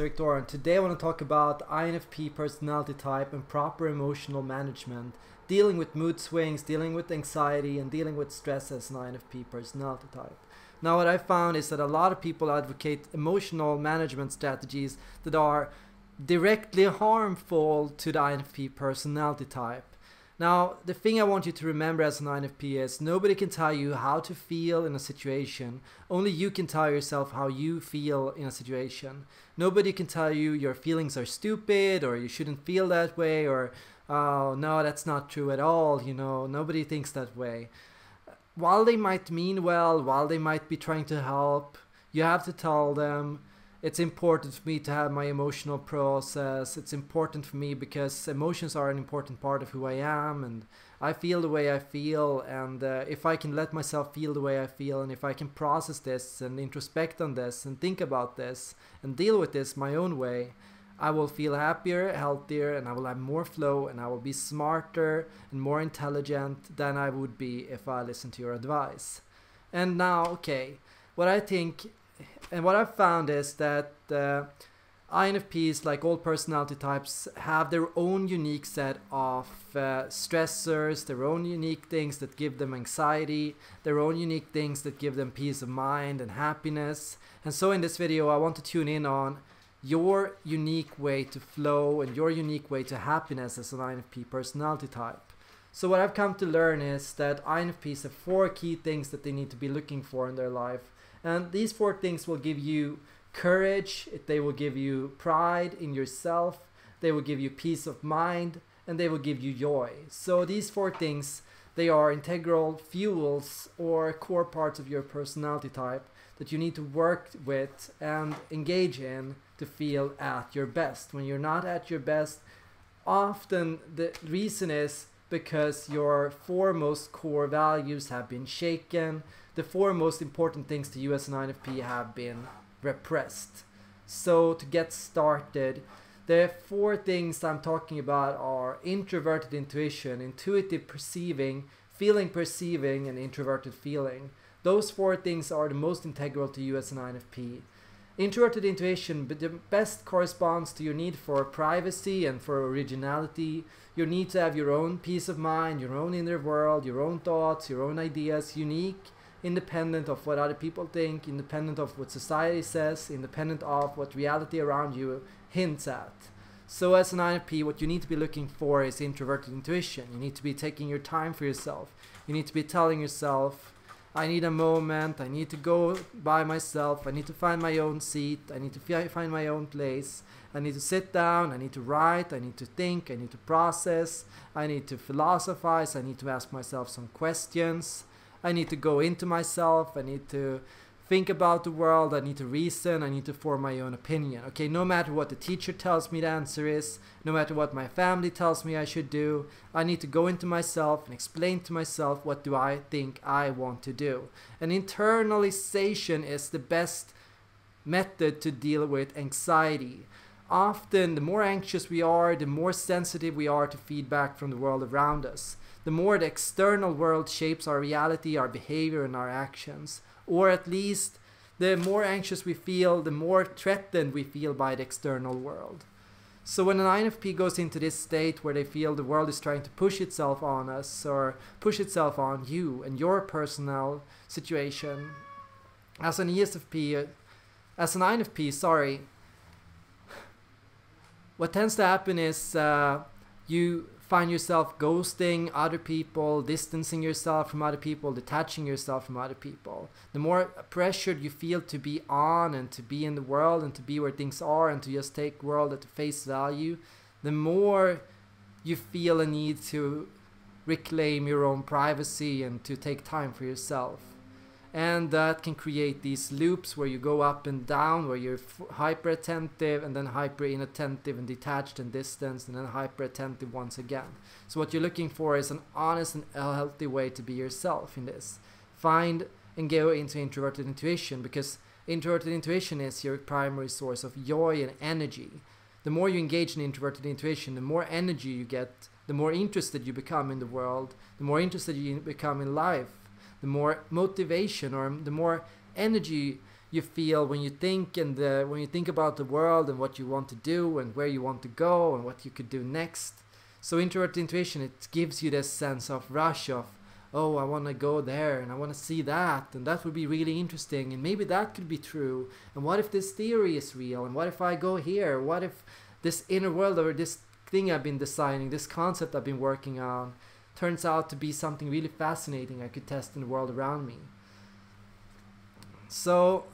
Eric Doran. Today I want to talk about INFP personality type and proper emotional management, dealing with mood swings, dealing with anxiety, and dealing with stress as an INFP personality type. Now, what I found is that a lot of people advocate emotional management strategies that are directly harmful to the INFP personality type. Now, the thing I want you to remember as an INFP is nobody can tell you how to feel in a situation. Only you can tell yourself how you feel in a situation. Nobody can tell you your feelings are stupid or you shouldn't feel that way or, oh, no, that's not true at all. You know, nobody thinks that way. While they might mean well, while they might be trying to help, you have to tell them it's important for me to have my emotional process. It's important for me because emotions are an important part of who I am and I feel the way I feel. And uh, if I can let myself feel the way I feel and if I can process this and introspect on this and think about this and deal with this my own way, I will feel happier, healthier, and I will have more flow and I will be smarter and more intelligent than I would be if I listened to your advice. And now, okay, what I think and what I've found is that uh, INFPs, like all personality types, have their own unique set of uh, stressors, their own unique things that give them anxiety, their own unique things that give them peace of mind and happiness. And so in this video, I want to tune in on your unique way to flow and your unique way to happiness as an INFP personality type. So what I've come to learn is that INFPs have four key things that they need to be looking for in their life and these four things will give you courage, they will give you pride in yourself, they will give you peace of mind, and they will give you joy. So these four things, they are integral fuels or core parts of your personality type that you need to work with and engage in to feel at your best. When you're not at your best, often the reason is because your four most core values have been shaken, the four most important things to you as an INFP have been repressed. So to get started, the four things I'm talking about are introverted intuition, intuitive perceiving, feeling perceiving, and introverted feeling. Those four things are the most integral to you as an INFP. Introverted intuition but the best corresponds to your need for privacy and for originality, your need to have your own peace of mind, your own inner world, your own thoughts, your own ideas, unique independent of what other people think, independent of what society says, independent of what reality around you hints at. So as an INFP, what you need to be looking for is introverted intuition. You need to be taking your time for yourself. You need to be telling yourself, I need a moment, I need to go by myself, I need to find my own seat, I need to find my own place, I need to sit down, I need to write, I need to think, I need to process, I need to philosophize, I need to ask myself some questions. I need to go into myself. I need to think about the world. I need to reason. I need to form my own opinion. Okay, no matter what the teacher tells me the answer is, no matter what my family tells me I should do, I need to go into myself and explain to myself what do I think I want to do. And internalization is the best method to deal with anxiety. Often, the more anxious we are, the more sensitive we are to feedback from the world around us the more the external world shapes our reality, our behavior, and our actions. Or at least, the more anxious we feel, the more threatened we feel by the external world. So when an INFP goes into this state where they feel the world is trying to push itself on us or push itself on you and your personal situation, as an ESFP, as an INFP, sorry, what tends to happen is uh, you find yourself ghosting other people, distancing yourself from other people, detaching yourself from other people. The more pressured you feel to be on and to be in the world and to be where things are and to just take world at face value, the more you feel a need to reclaim your own privacy and to take time for yourself and that can create these loops where you go up and down where you're hyper attentive and then hyper inattentive and detached and distanced and then hyper attentive once again. So what you're looking for is an honest and healthy way to be yourself in this. Find and go into introverted intuition because introverted intuition is your primary source of joy and energy. The more you engage in introverted intuition the more energy you get the more interested you become in the world the more interested you become in life the more motivation or the more energy you feel when you think and the, when you think about the world and what you want to do and where you want to go and what you could do next. So introverted intuition it gives you this sense of rush of oh I want to go there and I want to see that and that would be really interesting and maybe that could be true. And what if this theory is real? And what if I go here? What if this inner world or this thing I've been designing this concept I've been working on turns out to be something really fascinating I could test in the world around me. So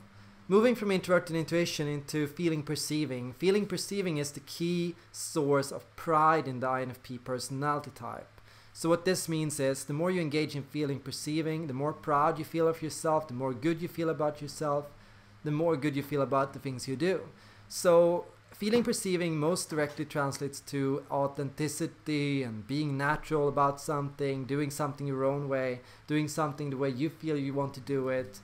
Moving from introverted intuition into feeling perceiving. Feeling perceiving is the key source of pride in the INFP personality type. So what this means is the more you engage in feeling perceiving, the more proud you feel of yourself, the more good you feel about yourself, the more good you feel about the things you do. So feeling perceiving most directly translates to authenticity and being natural about something, doing something your own way, doing something the way you feel you want to do it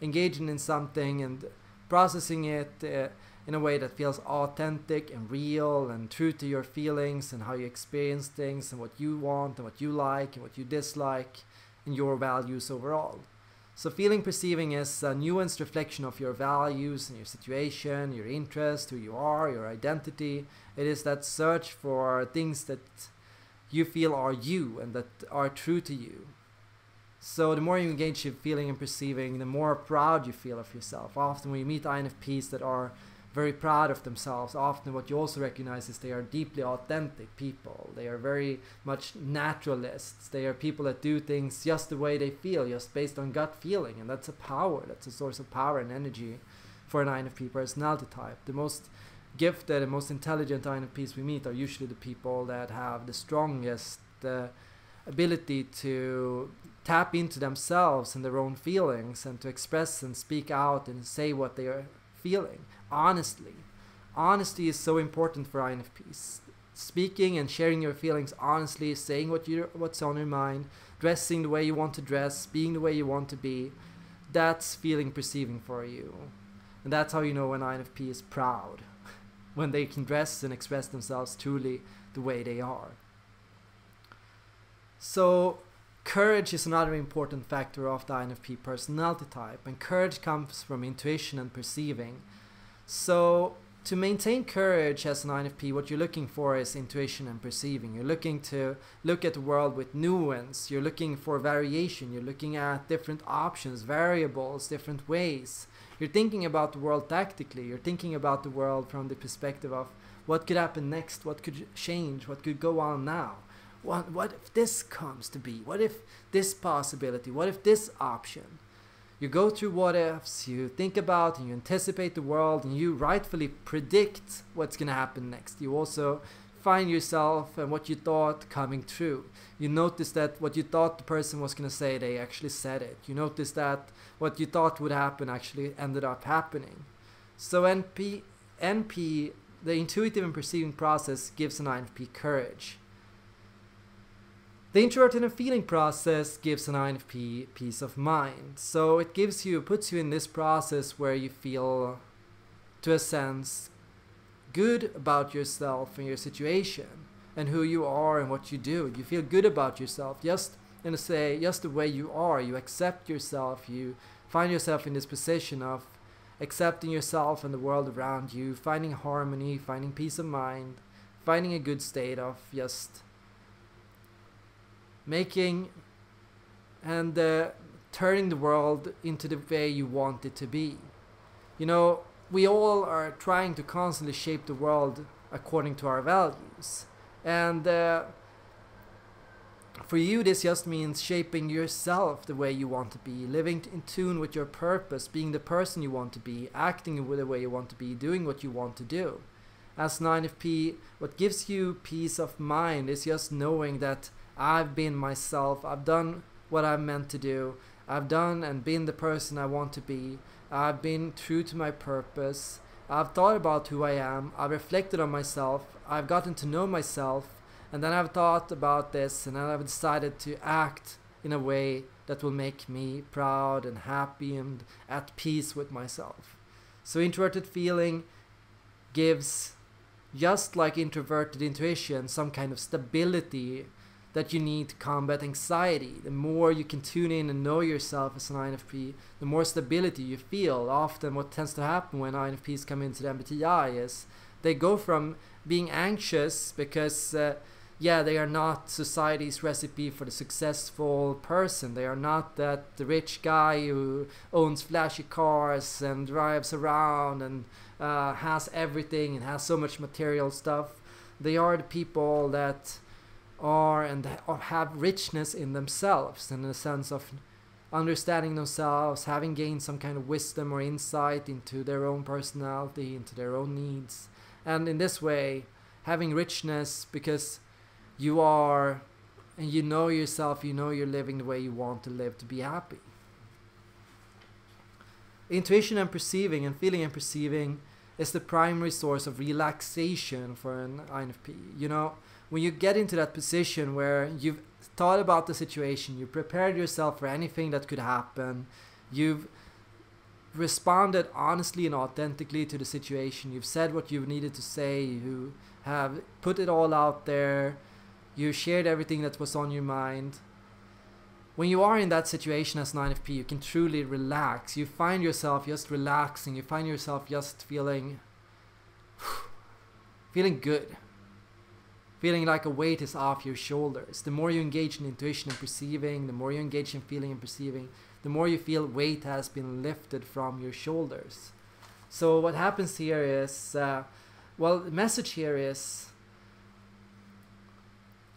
engaging in something and processing it uh, in a way that feels authentic and real and true to your feelings and how you experience things and what you want and what you like and what you dislike and your values overall. So feeling perceiving is a nuanced reflection of your values and your situation, your interest, who you are, your identity. It is that search for things that you feel are you and that are true to you. So the more you engage in feeling and perceiving, the more proud you feel of yourself. Often you meet INFPs that are very proud of themselves, often what you also recognize is they are deeply authentic people. They are very much naturalists. They are people that do things just the way they feel, just based on gut feeling. And that's a power. That's a source of power and energy for an INFP personality type. The most gifted and most intelligent INFPs we meet are usually the people that have the strongest uh, ability to tap into themselves and their own feelings and to express and speak out and say what they are feeling honestly. Honesty is so important for INFPs. Speaking and sharing your feelings honestly, saying what you what's on your mind, dressing the way you want to dress, being the way you want to be, that's feeling perceiving for you. And that's how you know when INFP is proud. when they can dress and express themselves truly the way they are. So Courage is another important factor of the INFP personality type, and courage comes from intuition and perceiving. So, to maintain courage as an INFP, what you're looking for is intuition and perceiving. You're looking to look at the world with nuance, you're looking for variation, you're looking at different options, variables, different ways. You're thinking about the world tactically, you're thinking about the world from the perspective of what could happen next, what could change, what could go on now what, what if this comes to be? What if this possibility? What if this option? You go through what ifs, you think about and you anticipate the world and you rightfully predict what's going to happen next. You also find yourself and what you thought coming true. You notice that what you thought the person was going to say, they actually said it. You notice that what you thought would happen actually ended up happening. So NP, NP, the intuitive and perceiving process gives an INFP courage. The introverted and feeling process gives an INFP peace of mind. So it gives you, puts you in this process where you feel, to a sense, good about yourself and your situation and who you are and what you do. You feel good about yourself, just in a say, just the way you are. You accept yourself. You find yourself in this position of accepting yourself and the world around you, finding harmony, finding peace of mind, finding a good state of just making and uh, turning the world into the way you want it to be. You know, we all are trying to constantly shape the world according to our values. And uh, for you, this just means shaping yourself the way you want to be, living in tune with your purpose, being the person you want to be, acting the way you want to be, doing what you want to do. As INFP, what gives you peace of mind is just knowing that I've been myself. I've done what I'm meant to do. I've done and been the person I want to be. I've been true to my purpose. I've thought about who I am. I've reflected on myself. I've gotten to know myself. And then I've thought about this and then I've decided to act in a way that will make me proud and happy and at peace with myself. So introverted feeling gives just like introverted intuition some kind of stability that you need to combat anxiety. The more you can tune in and know yourself as an INFP, the more stability you feel. Often, what tends to happen when INFPs come into the MBTI is they go from being anxious because, uh, yeah, they are not society's recipe for the successful person. They are not that the rich guy who owns flashy cars and drives around and uh, has everything and has so much material stuff. They are the people that are and have richness in themselves in the sense of understanding themselves, having gained some kind of wisdom or insight into their own personality, into their own needs. And in this way, having richness because you are and you know yourself, you know you're living the way you want to live to be happy. Intuition and perceiving and feeling and perceiving is the primary source of relaxation for an INFP. You know, when you get into that position where you've thought about the situation, you prepared yourself for anything that could happen, you've responded honestly and authentically to the situation, you've said what you needed to say, you have put it all out there, you shared everything that was on your mind. When you are in that situation as an INFP, you can truly relax. You find yourself just relaxing. You find yourself just feeling, feeling good feeling like a weight is off your shoulders. The more you engage in intuition and perceiving, the more you engage in feeling and perceiving, the more you feel weight has been lifted from your shoulders. So what happens here is, uh, well, the message here is,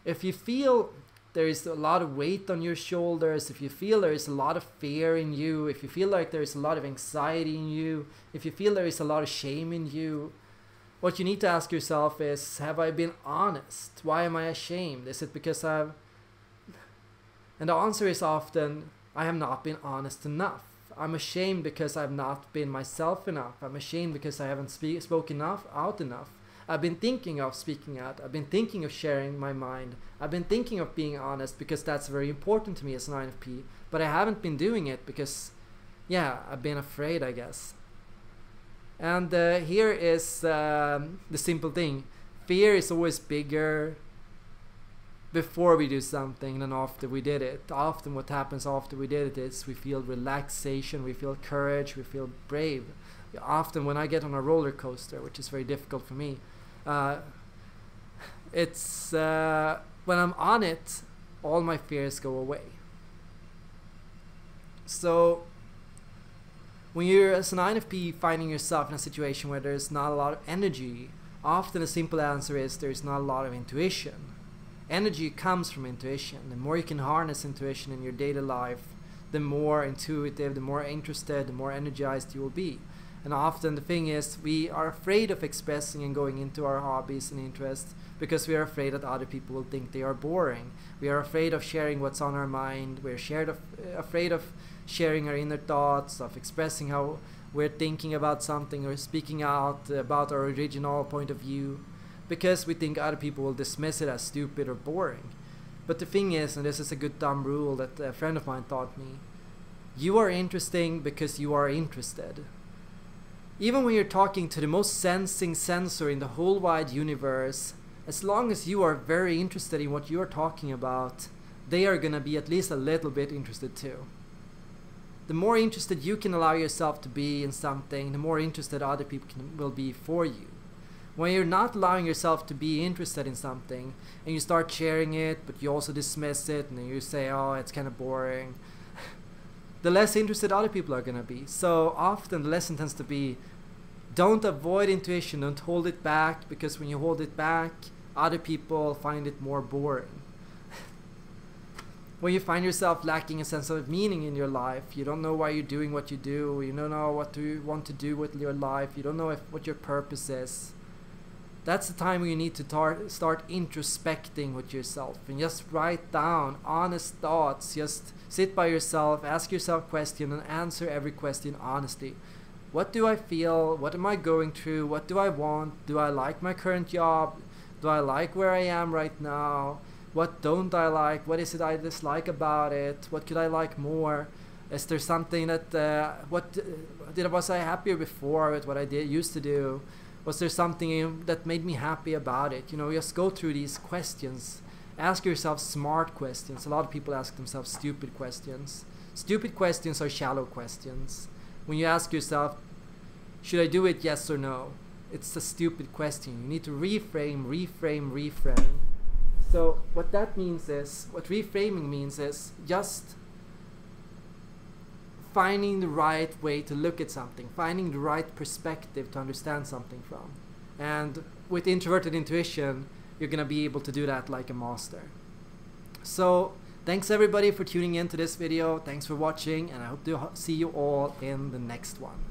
if you feel there is a lot of weight on your shoulders, if you feel there is a lot of fear in you, if you feel like there is a lot of anxiety in you, if you feel there is a lot of shame in you, what you need to ask yourself is have I been honest? Why am I ashamed? Is it because I've. And the answer is often I have not been honest enough. I'm ashamed because I've not been myself enough. I'm ashamed because I haven't speak, spoken enough, out enough. I've been thinking of speaking out. I've been thinking of sharing my mind. I've been thinking of being honest because that's very important to me as an INFP. But I haven't been doing it because, yeah, I've been afraid, I guess. And uh, here is um, the simple thing fear is always bigger before we do something than after we did it. Often, what happens after we did it is we feel relaxation, we feel courage, we feel brave. Often, when I get on a roller coaster, which is very difficult for me, uh, it's uh, when I'm on it, all my fears go away. So, when you're as an INFP finding yourself in a situation where there's not a lot of energy, often the simple answer is there's not a lot of intuition. Energy comes from intuition. The more you can harness intuition in your daily life, the more intuitive, the more interested, the more energized you will be. And often the thing is, we are afraid of expressing and going into our hobbies and interests because we are afraid that other people will think they are boring. We are afraid of sharing what's on our mind. We're shared of, uh, afraid of sharing our inner thoughts, of expressing how we're thinking about something or speaking out about our original point of view because we think other people will dismiss it as stupid or boring. But the thing is, and this is a good dumb rule that a friend of mine taught me, you are interesting because you are interested. Even when you're talking to the most sensing sensor in the whole wide universe, as long as you are very interested in what you're talking about, they are gonna be at least a little bit interested too. The more interested you can allow yourself to be in something, the more interested other people can, will be for you. When you're not allowing yourself to be interested in something and you start sharing it, but you also dismiss it and you say, oh, it's kind of boring, the less interested other people are going to be. So often the lesson tends to be don't avoid intuition, don't hold it back because when you hold it back, other people find it more boring. When you find yourself lacking a sense of meaning in your life, you don't know why you're doing what you do, you don't know what you want to do with your life, you don't know if, what your purpose is. That's the time when you need to tar- start introspecting with yourself and just write down honest thoughts. Just sit by yourself, ask yourself questions, and answer every question honestly. What do I feel? What am I going through? What do I want? Do I like my current job? Do I like where I am right now? What don't I like? What is it I dislike about it? What could I like more? Is there something that uh, what did was I happier before with what I did used to do? Was there something that made me happy about it? You know, just go through these questions Ask yourself smart questions. A lot of people ask themselves stupid questions. Stupid questions are shallow questions. When you ask yourself, should I do it, yes or no? It's a stupid question. You need to reframe, reframe, reframe. So, what that means is, what reframing means is just finding the right way to look at something, finding the right perspective to understand something from. And with introverted intuition, you're gonna be able to do that like a master. So, thanks everybody for tuning in to this video. Thanks for watching, and I hope to see you all in the next one.